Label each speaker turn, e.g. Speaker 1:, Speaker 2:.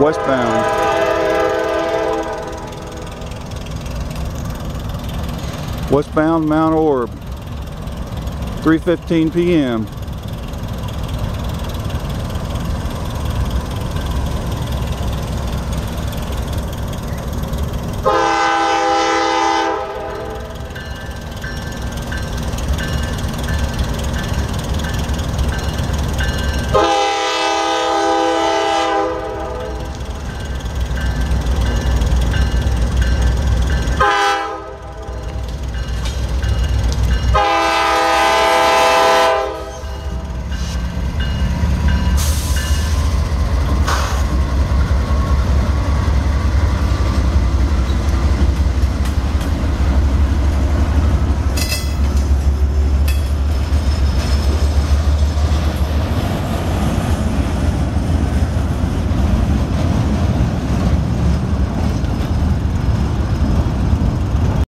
Speaker 1: westbound. Westbound Mount Orb, 3.15 p.m.